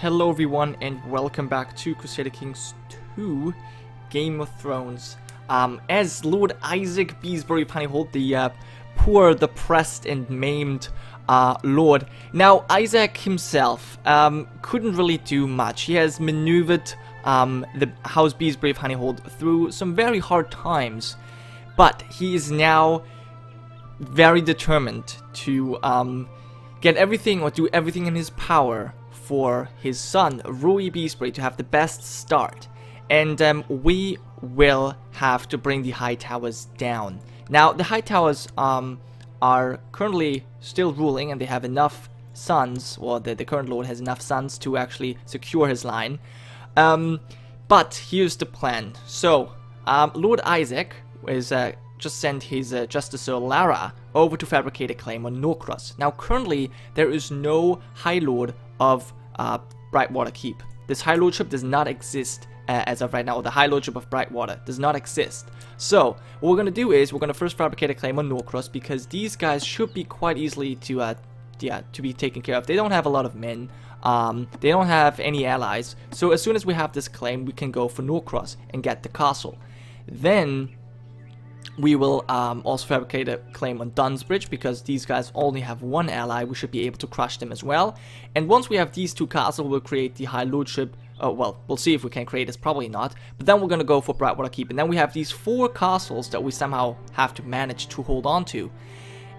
Hello everyone and welcome back to Crusader Kings 2 Game of Thrones. Um, as Lord Isaac Beesbury Honeyholt, the uh, poor, depressed and maimed uh, lord. Now Isaac himself um, couldn't really do much. He has maneuvered um, the House Beesbury of Honeyholt through some very hard times. But he is now very determined to um, get everything or do everything in his power for his son, Rui Beesbury, to have the best start. And um, we will have to bring the Hightowers down. Now, the Hightowers um, are currently still ruling and they have enough sons, or the, the current lord has enough sons to actually secure his line. Um, but here's the plan. So, um, Lord Isaac is uh, just sent his uh, Justicer Lara over to fabricate a claim on Norcross. Now, currently, there is no High Lord of uh, Brightwater Keep. This High Lordship does not exist uh, as of right now, or the High Lordship of Brightwater does not exist. So, what we're going to do is, we're going to first fabricate a claim on Norcross, because these guys should be quite easily to, uh, yeah, to be taken care of. They don't have a lot of men, um, they don't have any allies, so as soon as we have this claim, we can go for Norcross and get the castle. Then, we will um, also fabricate a claim on Dunsbridge because these guys only have one ally. We should be able to crush them as well. And once we have these two castles, we'll create the High Lordship. Oh, well, we'll see if we can create this. Probably not. But then we're going to go for Brightwater Keep. And then we have these four castles that we somehow have to manage to hold on to.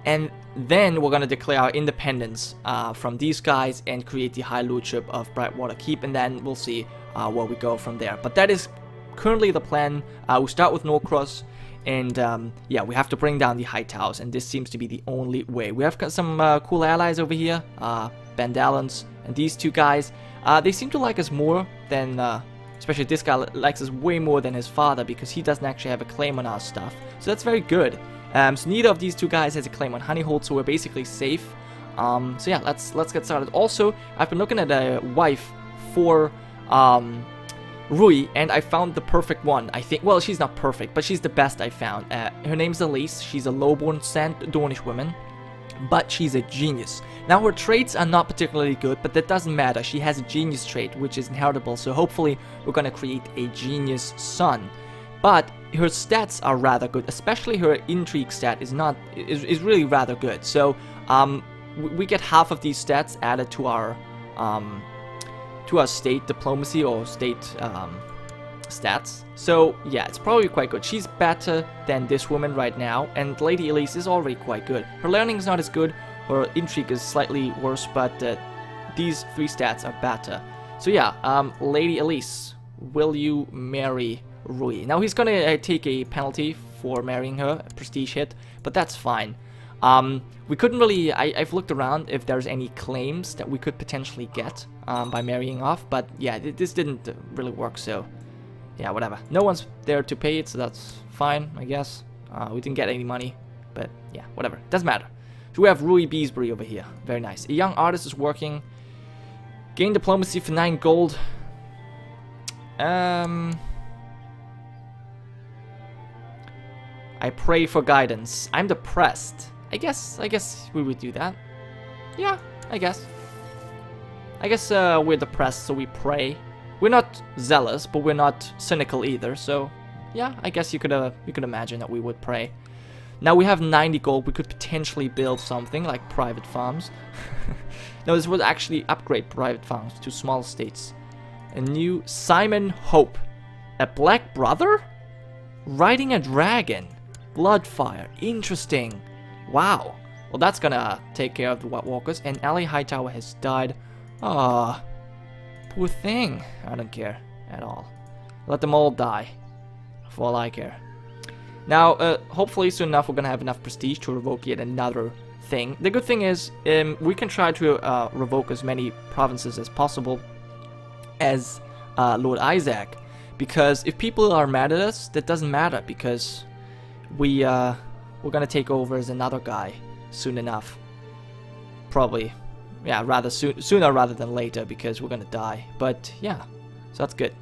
And then we're going to declare our independence uh, from these guys and create the High Lordship of Brightwater Keep. And then we'll see uh, where we go from there. But that is currently the plan. Uh, we start with Norcross. And um, yeah, we have to bring down the Hightowers, and this seems to be the only way. We have got some uh, cool allies over here, uh, Bandallons, and these two guys. Uh, they seem to like us more than, uh, especially this guy likes us way more than his father because he doesn't actually have a claim on our stuff. So that's very good. Um, so neither of these two guys has a claim on Honeyholt, so we're basically safe. Um, so yeah, let's let's get started. Also, I've been looking at a wife for um, Rui, and I found the perfect one. I think, well, she's not perfect, but she's the best I found. Uh, her name's Elise. She's a lowborn Sand Dornish woman, but she's a genius. Now, her traits are not particularly good, but that doesn't matter. She has a genius trait, which is inheritable, so hopefully we're gonna create a genius son. But her stats are rather good, especially her intrigue stat is not is, is really rather good. So um, we get half of these stats added to our um, to our state diplomacy or state um, stats. So yeah, it's probably quite good. She's better than this woman right now, and Lady Elise is already quite good. Her learning is not as good, her intrigue is slightly worse, but uh, these three stats are better. So yeah, um, Lady Elise, will you marry Rui? Now he's gonna uh, take a penalty for marrying her, prestige hit, but that's fine. Um, we couldn't really, I, have looked around if there's any claims that we could potentially get um, by marrying off, but yeah, this didn't really work, so yeah, whatever. No one's there to pay it, so that's fine, I guess. Uh, we didn't get any money, but yeah, whatever. Doesn't matter. So we have Rui Beesbury over here. Very nice. A young artist is working. Gain diplomacy for 9 gold. Um... I pray for guidance. I'm depressed. I guess, I guess we would do that. Yeah, I guess. I guess uh, we're depressed, so we pray. We're not zealous, but we're not cynical either, so yeah, I guess you could uh, you could imagine that we would pray. Now we have 90 gold, we could potentially build something like private farms. no, this would actually upgrade private farms to small states. A new Simon Hope. A black brother? Riding a dragon. Bloodfire. Interesting. Wow. Well, that's gonna take care of the White Walkers. And Ali Hightower has died. Ah, poor thing. I don't care at all. Let them all die. For all I care. Now, uh, hopefully soon enough we're gonna have enough prestige to revoke yet another thing. The good thing is, um, we can try to uh, revoke as many provinces as possible as uh, Lord Isaac. Because if people are mad at us, that doesn't matter because we, uh, we're gonna take over as another guy soon enough. Probably, yeah, rather soon, sooner rather than later because we're gonna die. But yeah, so that's good.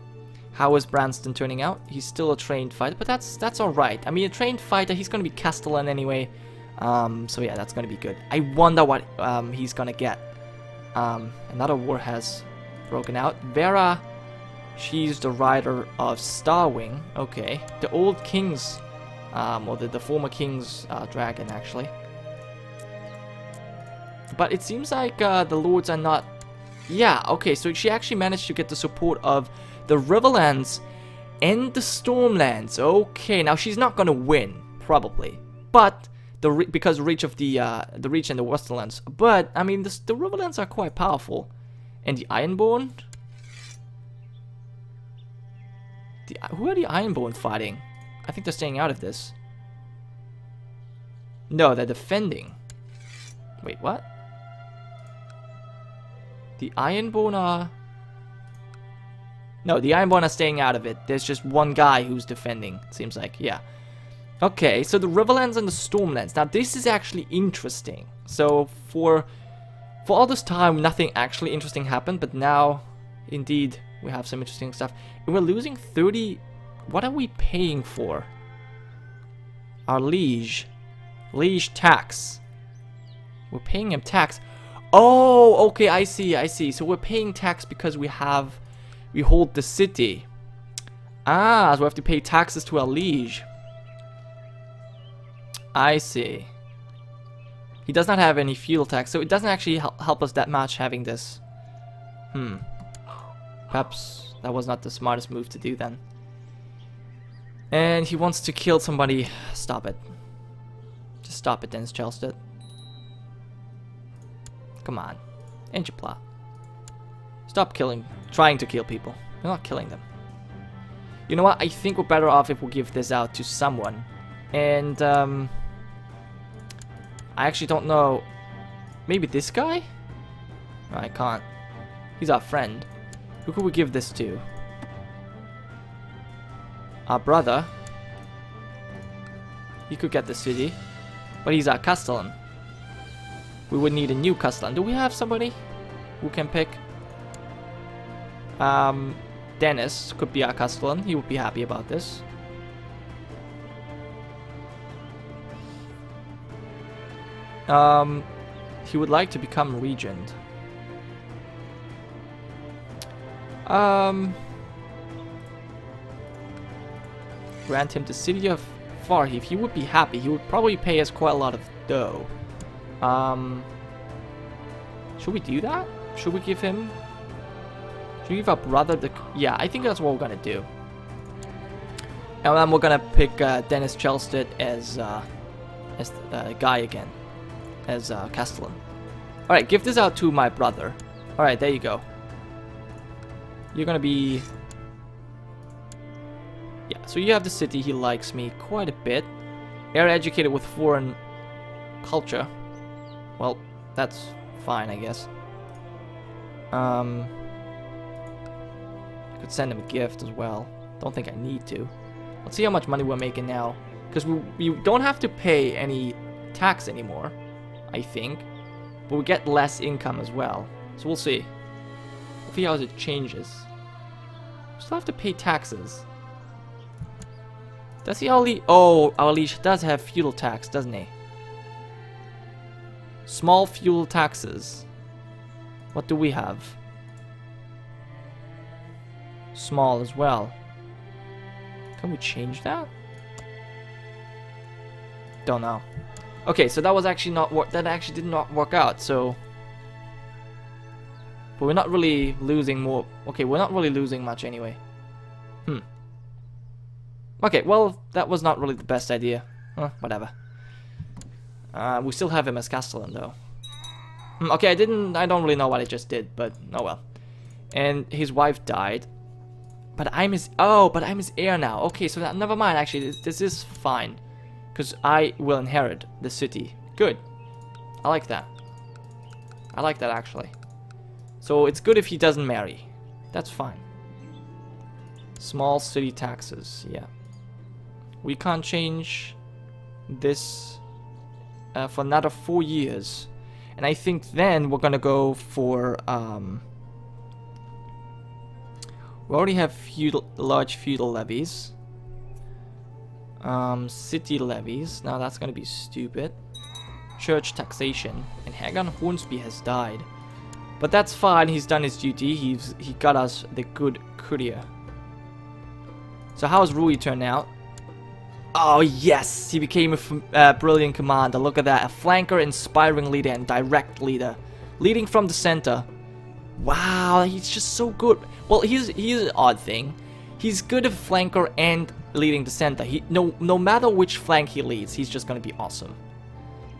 How is Branston turning out? He's still a trained fighter, but that's that's all right. I mean, a trained fighter, he's gonna be Castellan anyway. Um, so yeah, that's gonna be good. I wonder what um, he's gonna get. Um, another war has broken out. Vera, she's the rider of Starwing. Okay. The old king's, um, or the, the former king's uh, dragon, actually. But it seems like uh, the lords are not... Yeah, okay, so she actually managed to get the support of the Riverlands and the Stormlands. Okay, now she's not gonna win, probably. But the because reach of the uh, the reach and the Westerlands. But I mean, the, the Riverlands are quite powerful, and the Ironborn. The, who are the Ironborn fighting? I think they're staying out of this. No, they're defending. Wait, what? The Ironborn are... No, the Ironborn are staying out of it. There's just one guy who's defending, seems like. Yeah. Okay, so the Riverlands and the Stormlands. Now, this is actually interesting. So, for for all this time, nothing actually interesting happened, but now, indeed, we have some interesting stuff. And we're losing 30... What are we paying for? Our liege. Liege tax. We're paying him tax. Oh, okay, I see, I see. So we're paying tax because we have... We hold the city. Ah, so we have to pay taxes to our liege. I see. He does not have any feudal tax, so it doesn't actually help us that much having this. Hmm. Perhaps that was not the smartest move to do then. And he wants to kill somebody. Stop it. Just stop it, Dennis Chelsted. Come on. End your plot. Stop killing, trying to kill people. You're not killing them. You know what? I think we're better off if we give this out to someone. And, um... I actually don't know. Maybe this guy? No, I can't. He's our friend. Who could we give this to? Our brother. He could get the city. But he's our Castellan. We would need a new Castellan. Do we have somebody who can pick? Um, Dennis could be our Castellan. He would be happy about this. Um, he would like to become regent. Um, grant him the city of Farheath. He would be happy. He would probably pay us quite a lot of dough. Um, should we do that? Should we give him? Should we give our brother the? Yeah, I think that's what we're gonna do. And then we're gonna pick uh, Dennis Chelsted as uh, as uh, guy again as uh, Castellan. Alright, give this out to my brother. Alright, there you go. You're gonna be... So you have the city, he likes me quite a bit. Heir educated with foreign culture. Well, that's fine, I guess. Um, I could send him a gift as well. Don't think I need to. Let's see how much money we're making now. Because we, we don't have to pay any tax anymore. I think. But we get less income as well. So we'll see. We'll see how it changes. Still have to pay taxes. Does he only... Oh, our liege does have feudal tax, doesn't he? Small feudal taxes. What do we have? Small as well. Can we change that? Don't know. Okay, so that was actually not work. That actually did not work out. So, but we're not really losing more. Okay, we're not really losing much anyway. Hmm. Okay, well, that was not really the best idea. Huh, whatever. Uh, we still have him as Castellan, though. Hmm, okay, I didn't. I don't really know what I just did, but oh well. And his wife died. But I'm his. Oh, but I'm his heir now. Okay, so that, never mind. Actually, this, this is fine. Because I will inherit the city. Good. I like that. I like that actually. So it's good if he doesn't marry. That's fine. Small city taxes, yeah. We can't change this uh, for another four years. And I think then we're gonna go for, um, we already have feudal, large feudal levies. Um, city levies. Now that's gonna be stupid. Church taxation. And Hagon Hornsby has died. But that's fine, he's done his duty. He's He got us the good courier. So how's Rui turned out? Oh yes, he became a uh, brilliant commander. Look at that, a flanker, inspiring leader, and direct leader. Leading from the center. Wow, he's just so good. Well, he's he's an odd thing. He's good at flanker and leading the center. He no no matter which flank he leads, he's just gonna be awesome.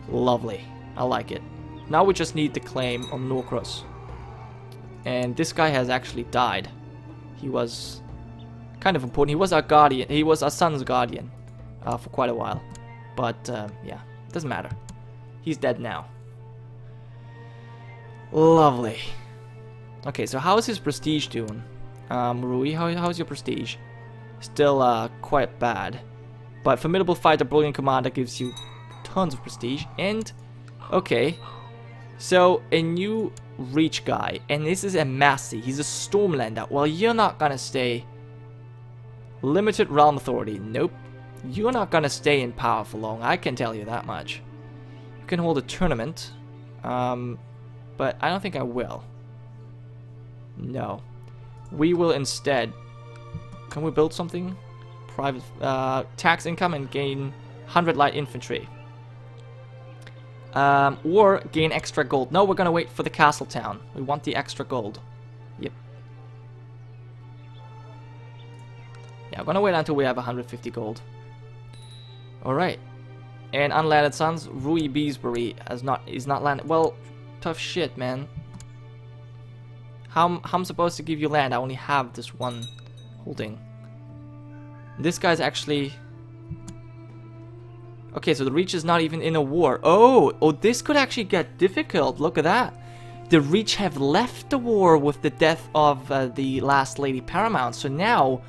Lovely. I like it. Now we just need the claim on Norcross. And this guy has actually died. He was kind of important. He was our guardian. He was our son's guardian uh, for quite a while. But uh, yeah, doesn't matter. He's dead now. Lovely. Okay, so how is his prestige doing? Um, Rui, how, how's your prestige? Still uh, quite bad. But Formidable Fighter, Brilliant Commander gives you tons of prestige. And, okay. So, a new Reach guy. And this is a Massey. He's a Stormlander. Well, you're not gonna stay. Limited Realm Authority. Nope. You're not gonna stay in power for long. I can tell you that much. You can hold a tournament. Um, but I don't think I will. No. We will instead... Can we build something? Private... Uh, tax income and gain 100 light infantry. Um, or gain extra gold. No, we're gonna wait for the castle town. We want the extra gold. Yep. Yeah, I'm gonna wait until we have 150 gold. Alright. And unlanded sons, Rui Beesbury has not is not landed. Well, tough shit, man. How, how I'm supposed to give you land? I only have this one holding. This guy's actually... Okay, so the Reach is not even in a war. Oh, oh, this could actually get difficult. Look at that. The Reach have left the war with the death of uh, the last Lady Paramount. So now,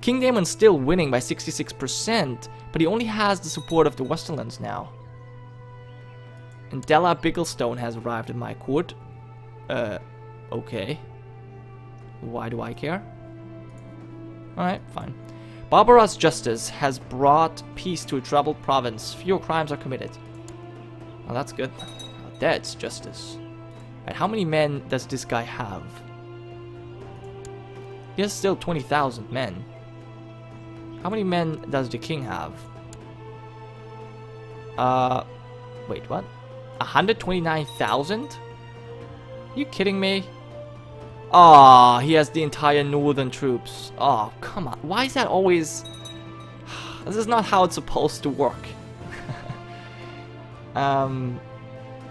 King Daemon's still winning by 66%, but he only has the support of the Westerlands now. And Della Bigglestone has arrived in my court. Uh, okay. Why do I care? Alright, fine. Barbara's justice has brought peace to a troubled province. Fewer crimes are committed. Well, that's good. that's justice. Right, how many men does this guy have? He has still 20,000 men. How many men does the king have? Uh, wait, what? 129,000? You kidding me? Ah, oh, he has the entire northern troops. Oh, come on. Why is that always... this is not how it's supposed to work. um,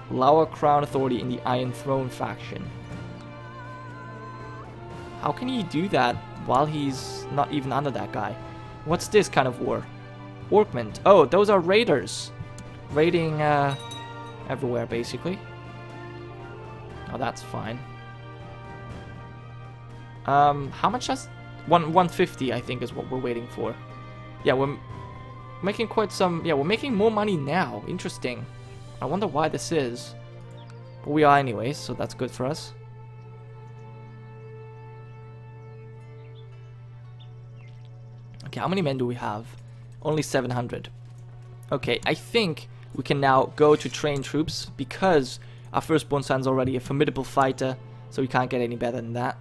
Lower Crown Authority in the Iron Throne faction. How can he do that while he's not even under that guy? What's this kind of war? Workmen. Oh, those are raiders. Raiding, uh everywhere, basically. Oh, that's fine. Um, how much does... One, 150, I think, is what we're waiting for. Yeah, we're making quite some... Yeah, we're making more money now. Interesting. I wonder why this is. But we are anyways, so that's good for us. Okay, how many men do we have? Only 700. Okay, I think we can now go to train troops because our firstborn son's already a formidable fighter, so we can't get any better than that.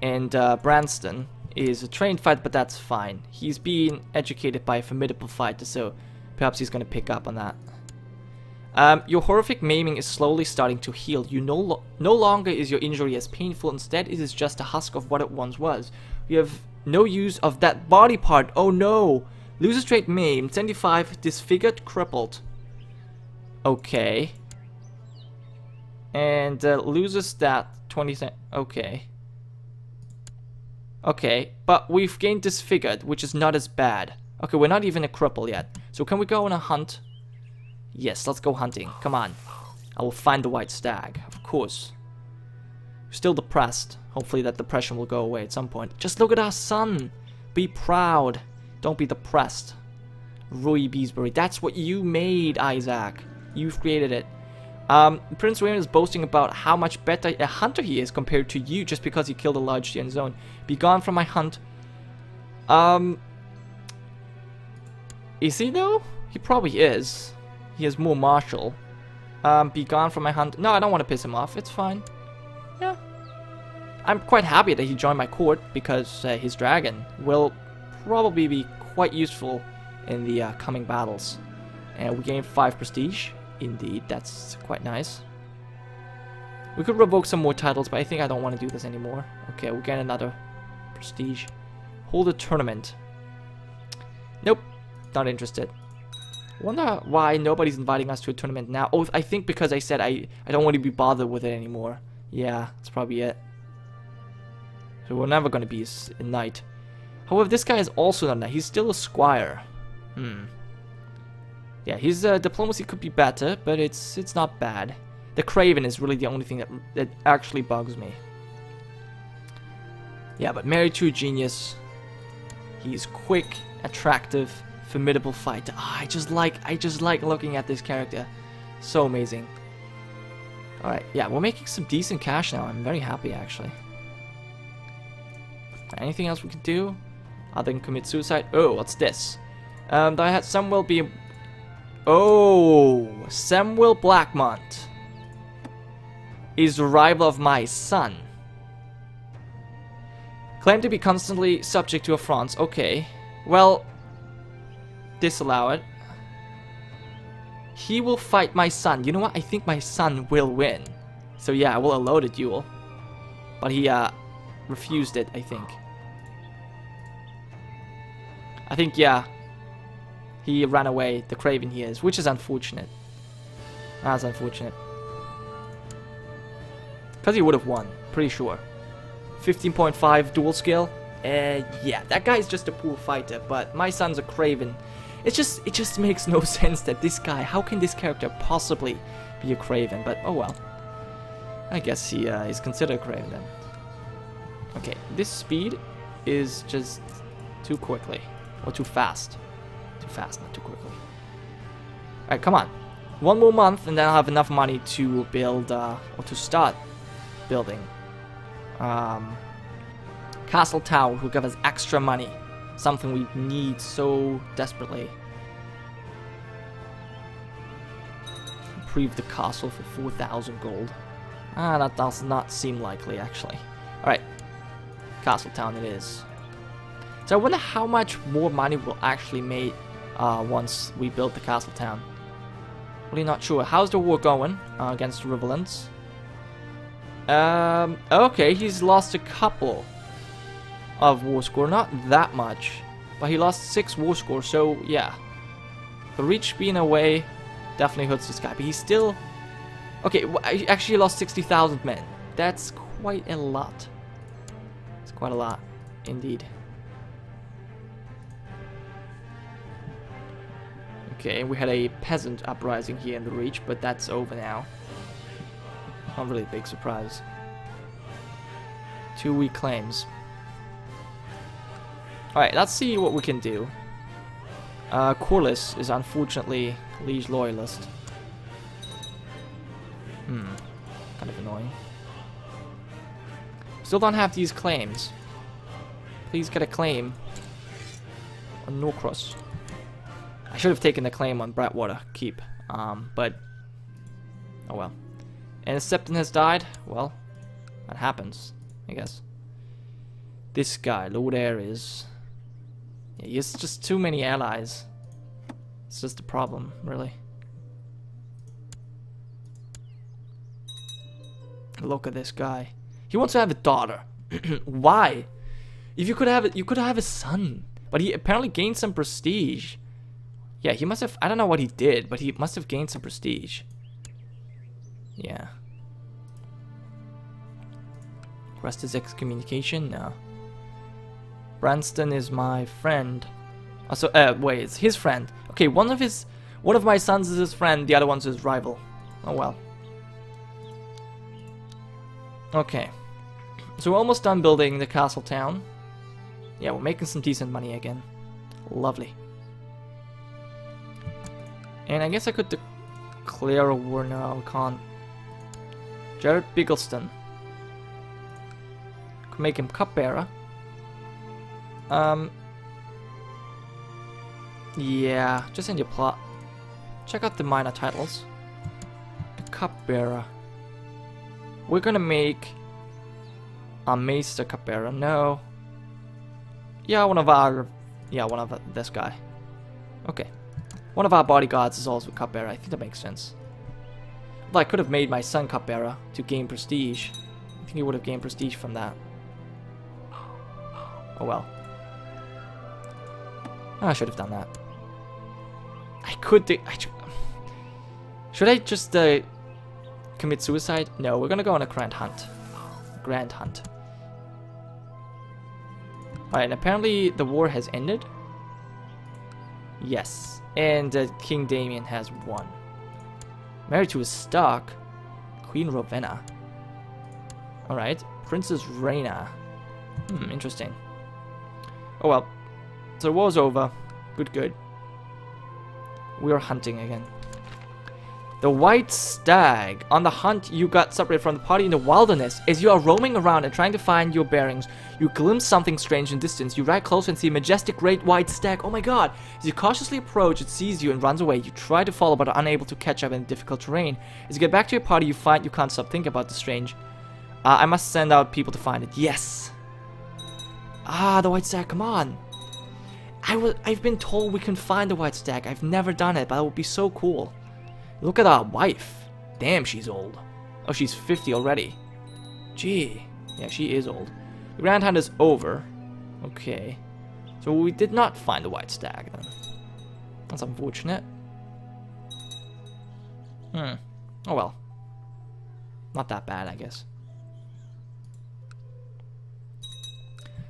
And uh, Branston is a trained fighter, but that's fine. He's being educated by a formidable fighter, so perhaps he's going to pick up on that. Um, your horrific maiming is slowly starting to heal. You no, lo no longer is your injury as painful. Instead, it is just a husk of what it once was. You have no use of that body part. Oh no! Loses trait maim, 75, disfigured, crippled. Okay. And uh, loses that 20 cent. Okay. Okay, but we've gained disfigured, which is not as bad. Okay, we're not even a cripple yet. So can we go on a hunt? Yes, let's go hunting. Come on. I will find the white stag, of course. Still depressed. Hopefully that depression will go away at some point. Just look at our son. Be proud. Don't be depressed. Rui Beesbury. That's what you made, Isaac. You've created it. Um, Prince William is boasting about how much better a hunter he is compared to you just because he killed a large deer zone. Be gone from my hunt. Um, is he though? He probably is. He is more martial. Um, be gone from my hunt. No, I don't want to piss him off. It's fine. yeah. I'm quite happy that he joined my court because uh, his dragon will probably be quite useful in the uh, coming battles. And we gain 5 prestige. Indeed, that's quite nice. We could revoke some more titles, but I think I don't want to do this anymore. Okay, we'll get another prestige. Hold a tournament. Nope, not interested. Wonder why nobody's inviting us to a tournament now. Oh, I think because I said I, I don't want to be bothered with it anymore. Yeah, that's probably it. So we're never going to be a knight. However, this guy is also not a knight. He's still a squire. Hmm. Yeah, his uh, diplomacy could be better, but it's it's not bad. The Craven is really the only thing that, that actually bugs me. Yeah, but married to a genius. He's quick, attractive, formidable fighter. Oh, I just like I just like looking at this character. So amazing. Alright, yeah, we're making some decent cash now. I'm very happy actually. Anything else we can do? Other than commit suicide? Oh, what's this? Um, I had Samuel be... Oh, Samuel Blackmont is the rival of my son. Claim to be constantly subject to affronts. Okay. Well, disallow it. He will fight my son. You know what? I think my son will win. So yeah, I will allow the duel. But he uh, refused it, I think. I think, yeah. He ran away, the Craven he is, which is unfortunate. That's unfortunate. Because he would have won, pretty sure. 15.5 duel skill. Uh, yeah, that guy is just a poor fighter, but my son's a Craven. It just, it just makes no sense that this guy, how can this character possibly be a Craven? But oh well. I guess he uh, is considered a Craven then. Okay, this speed is just too quickly. Or too fast. Too fast, not too quickly. Alright, come on. One more month and then I'll have enough money to build, uh, or to start building. Um, Castle Tower will give us extra money. Something we need so desperately. Improve the castle for 4,000 gold. Ah, that does not seem likely, actually. Alright. Castle Town it is. So I wonder how much more money we'll actually make uh, once we build the castle town. Really not sure. How's the war going uh, against the? Um, okay, he's lost a couple of war score. Not that much, but he lost six war score, so yeah. The reach being away definitely hurts this guy, but he's still... Okay, I actually lost 60,000 men. That's quite a lot. It's quite a lot, indeed. Okay, we had a peasant uprising here in the Reach, but that's over now. Not really a big surprise. Two weak claims. Alright, let's see what we can do. Uh, Corliss is unfortunately Liege Loyalist. Hmm. Kind of annoying. Still don't have these claims. Please get a claim on Norcross. Should have taken the claim on Brightwater Keep, um, but oh well. And Septon has died. Well, that happens, I guess. This guy, Lord Ares. Yeah, he has just too many allies. It's just a problem, really. Look at this guy. He wants to have a daughter. Why? If you could have it, you could have a son. But he apparently gained some prestige. Yeah, he must have... I don't know what he did, but he must have gained some prestige. Yeah. Rest is excommunication? No. Branston is my friend. Also, uh, wait, it's his friend. Okay, one of his... One of my sons is his friend, the other one's his rival. Oh well. Okay. So we're almost done building the castle town. Yeah, we're making some decent money again. Lovely. And I guess I could declare a war now. Can't. Jared Biggleston. Could make him cupbearer. Um. Yeah, just in your plot. Check out the minor titles. The cupbearer. We're gonna make A Maester cupbearer, no. Yeah, one of our... Yeah, one of this guy. Okay. One of our bodyguards is also cupbearer. I think that makes sense. Well, I could have made my son cupbearer to gain prestige. I think he would have gained prestige from that. Oh well. I should have done that. I could do... I, should I just uh, commit suicide? No, we're gonna go on a grand hunt. Grand hunt. Alright, apparently the war has ended. Yes, and uh, King Daemon has won. Married to a stock, Queen Ravenna. Alright, Princess Rhaena. Hmm, interesting. Oh well. So war's over. Good, good. We are hunting again. The White Stag. On the hunt, you got separated from the party in the wilderness. As you are roaming around and trying to find your bearings, you glimpse something strange in distance. You ride close and see a majestic great white stag. Oh my god! As you cautiously approach, it sees you and runs away. You try to follow but are unable to catch up in the difficult terrain. As you get back to your party, you find you can't stop thinking about the strange. Uh, I must send out people to find it. Yes! Ah, the white stag, come on! I was, I've been told we can find the white stag. I've never done it, but it would be so cool. Look at our wife. Damn, she's old. Oh, she's 50 already. Gee. Yeah, she is old. The Grand Hunt is over. Okay. So we did not find the white stag then. That's unfortunate. Hmm. Oh well. Not that bad, I guess.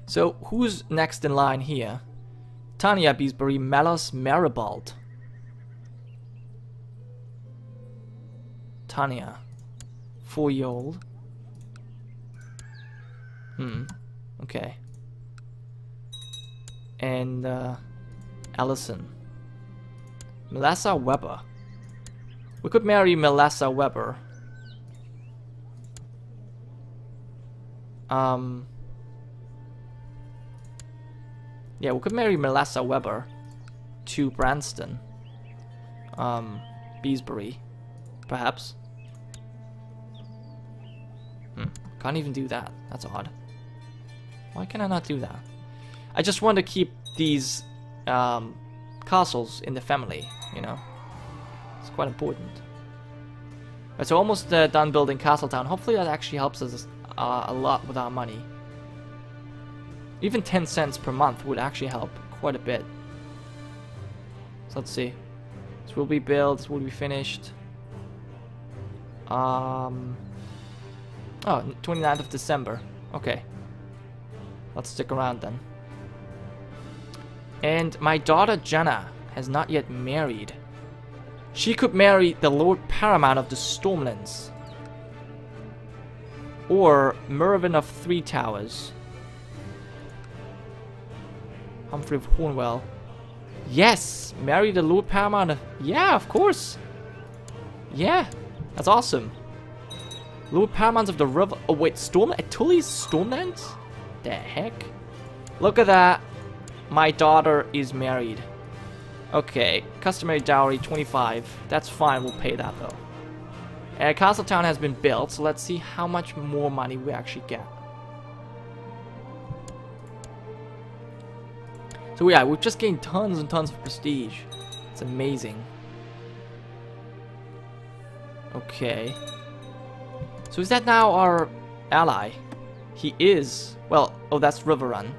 So, who's next in line here? Tanya Beesbury, Melos Maribald. Tanya. Four-year-old. Hmm. Okay. And, uh, Allison. Melissa Webber. We could marry Melissa Webber. Um... Yeah, we could marry Melissa Webber to Branston. Um, Beesbury, perhaps. Can't even do that. That's odd. Why can I not do that? I just want to keep these um, castles in the family, you know? It's quite important. Right, so almost uh, done building Castletown. Hopefully that actually helps us uh, a lot with our money. Even 10 cents per month would actually help quite a bit. So let's see. This will be built, this will be finished. Um, oh, 29th of December. Okay. Let's stick around then. And my daughter Jenna has not yet married. She could marry the Lord Paramount of the Stormlands. Or Mervyn of Three Towers. Humphrey of Hornwell. Yes! Marry the Lord Paramount. Of, yeah, of course. Yeah, that's awesome. Lord Paramount of the River. Oh, wait, Storm. Tully's Stormlands? The heck? Look at that. My daughter is married. Okay, customary dowry 25. That's fine, we'll pay that though. Uh, Castletown has been built, so let's see how much more money we actually get. So yeah, we've just gained tons and tons of prestige. It's amazing. Okay. So is that now our ally? He is. Well, oh, that's Riverrun.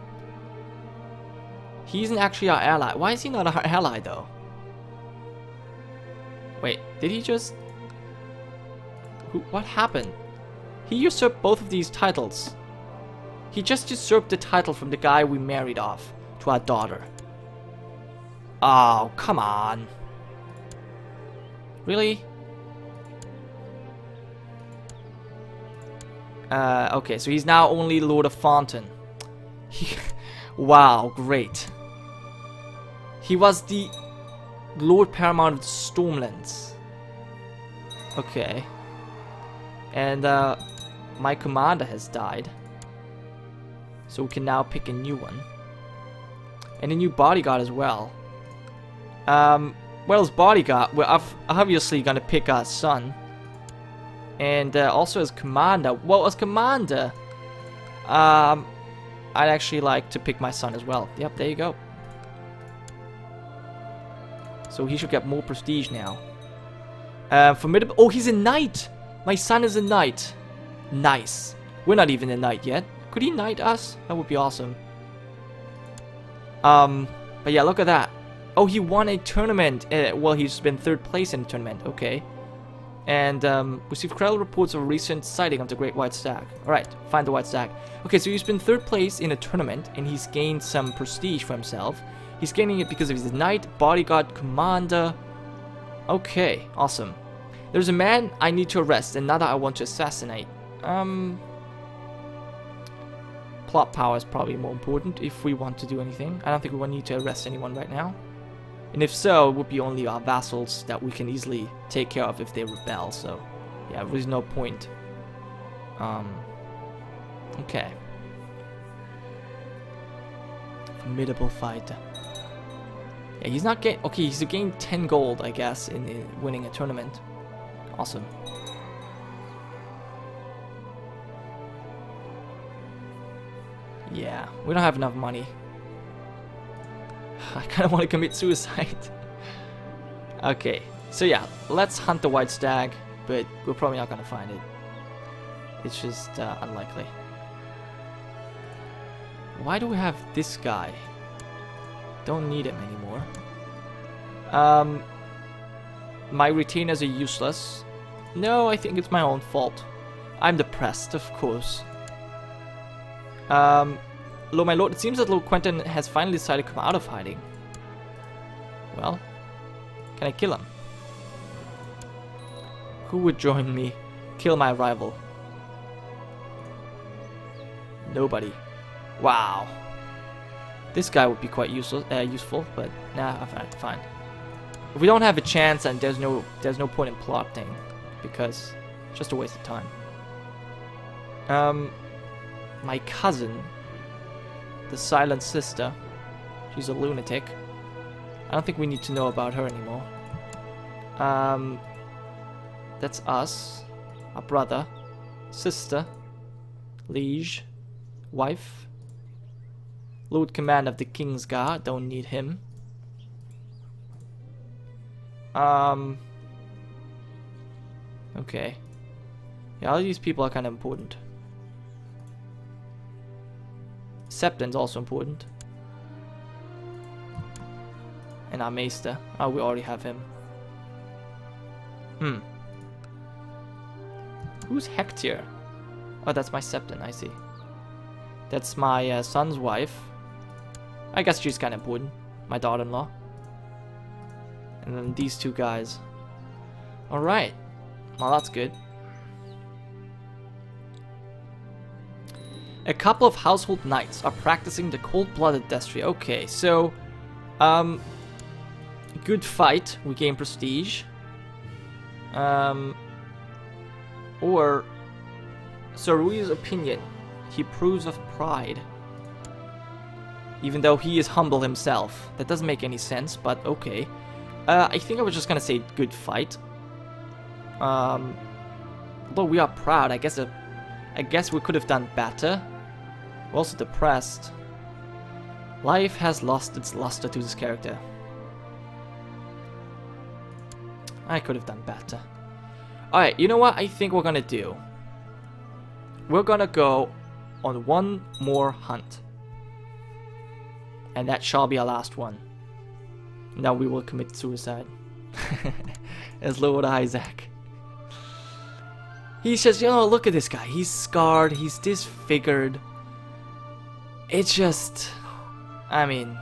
He isn't actually our ally. Why is he not our ally, though? Wait, did he just... Who, what happened? He usurped both of these titles. He just usurped the title from the guy we married off to our daughter. Oh, come on. Really? Uh, okay, so he's now only Lord of Fountain. He, wow, great. He was the Lord Paramount of the Stormlands. Okay. And uh, my commander has died. So we can now pick a new one. And a new bodyguard as well. Um, well, as bodyguard, we're obviously gonna pick our son. And uh, also as commander. Well, as commander, Um, I'd actually like to pick my son as well. Yep, there you go. So he should get more prestige now. Uh, formidable. Oh, he's a knight. My son is a knight. Nice. We're not even a knight yet. Could he knight us? That would be awesome. Um, but yeah, look at that. Oh, he won a tournament. Uh, well, he's been third place in the tournament. Okay. And um, received credible reports of a recent sighting of the Great White Stag. Alright, find the White Stag. Okay, so he's been third place in a tournament, and he's gained some prestige for himself. He's gaining it because of his knight, bodyguard, commander. Okay, awesome. There's a man I need to arrest, and another I want to assassinate. Um, plot power is probably more important if we want to do anything. I don't think we need to arrest anyone right now. And if so, it would be only our vassals that we can easily take care of if they rebel, so yeah, there's no point. Um, okay. Formidable fighter. Yeah, he's not getting... Okay, he's getting 10 gold, I guess, in, in winning a tournament. Awesome. Yeah, we don't have enough money. I kind of want to commit suicide. okay, so yeah, let's hunt the white stag, but we're probably not going to find it. It's just uh, unlikely. Why do we have this guy? Don't need him anymore. Um, my retainers are useless. No, I think it's my own fault. I'm depressed, of course. Um, Lord, my lord, it seems that Lord Quentin has finally decided to come out of hiding. Well, can I kill him? Who would join me? Kill my rival. Nobody. Wow. This guy would be quite useful, uh, useful, but nah, fine. If we don't have a chance, then there's no there's no point in plotting, because it's just a waste of time. Um, my cousin, the Silent Sister, she's a lunatic. I don't think we need to know about her anymore. Um, that's us, our brother, sister, liege, wife, Lord Command of the King's Guard, don't need him. Um, okay. Yeah, all these people are kind of important. Septon's also important. And our Maester. Oh, we already have him. Hmm. Who's Hector? Oh, that's my Septon, I see. That's my uh, son's wife. I guess she's kind of important. My daughter-in-law. And then these two guys. Alright. Well, that's good. A couple of household knights are practicing the cold-blooded destry. Okay, so... Um... Good fight. We gain prestige. Um... Or... Sir Rui's opinion. He proves of pride. Even though he is humble himself. That doesn't make any sense, but okay. Uh, I think I was just gonna say good fight. Um, although we are proud, I guess. Uh, I guess we could have done better. Also depressed. Life has lost its luster to this character. I could have done better. Alright, you know what I think we're gonna do? We're gonna go on one more hunt. And that shall be our last one. Now we will commit suicide. As Lord Isaac. He says, you know, look at this guy. He's scarred. He's disfigured. It's just... I mean...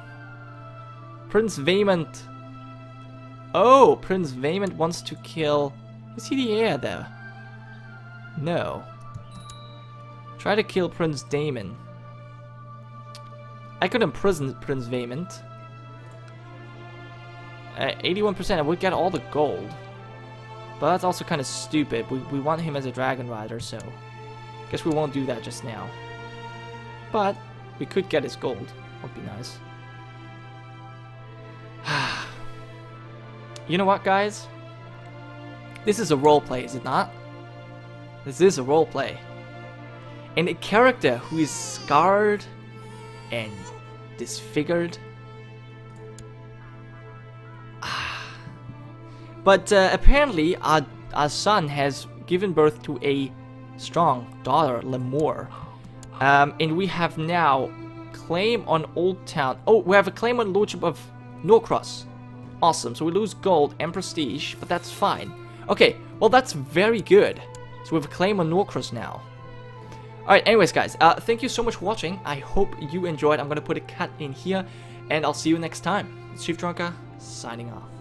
Prince Vaemond... Oh, Prince Vaemond wants to kill... Is he the heir there? No. Try to kill Prince Daemon. I could imprison Prince Vaemond. 81% I would get all the gold. But that's also kind of stupid. We, we want him as a dragon rider, so... Guess we won't do that just now. But, we could get his gold. Would be nice. you know what, guys? This is a role play, is it not? This is a role play. and a character who is scarred and disfigured. but uh, apparently, our, our son has given birth to a strong daughter, Lemore. Um, and we have now claim on Oldtown. Oh, we have a claim on Lordship of Norcross. Awesome. So we lose gold and prestige, but that's fine. Okay, well that's very good. So we have a claim on Norcross now. Alright, anyways guys, uh, thank you so much for watching. I hope you enjoyed. I'm going to put a cut in here, and I'll see you next time. It's Chief Gironca, signing off.